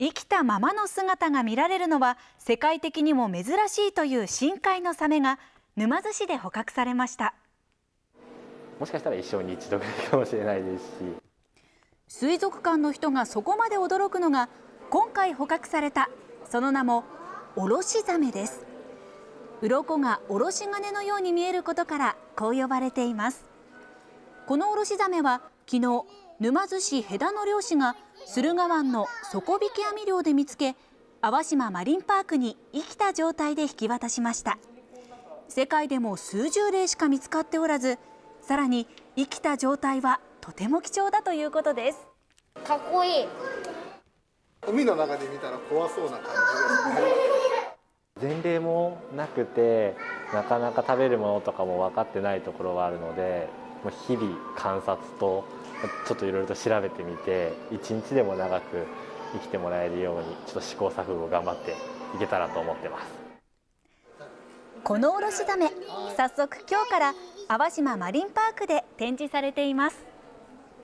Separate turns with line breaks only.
生きたままの姿が見られるのは世界的にも珍しいという深海のサメが沼津市で捕獲されました。
もしかしたら一生に一度ぐらいかもしれないです。し
水族館の人がそこまで驚くのが今回捕獲された。その名もおろしザメです。鱗がおろし金のように見えることからこう呼ばれています。このおろしザメは昨日沼津市戸田の漁師が駿河湾の底引き網漁で見つけ淡島マリンパークに生きた状態で引き渡しました。世界でも数十例しか見つかっておらずさらに生きた状態はとても貴重だということです。
かっこいい。
海の中で見たら怖そうな感じです
ね。前例もなくてなかなか食べるものとかも分かってないところはあるので日々観察とちょっといろいろと調べてみて一日でも長く生きてもらえるようにちょっと試行錯誤頑張っていけたらと思ってます
このおろしザメ早速今日から淡島マリンパークで展示されています。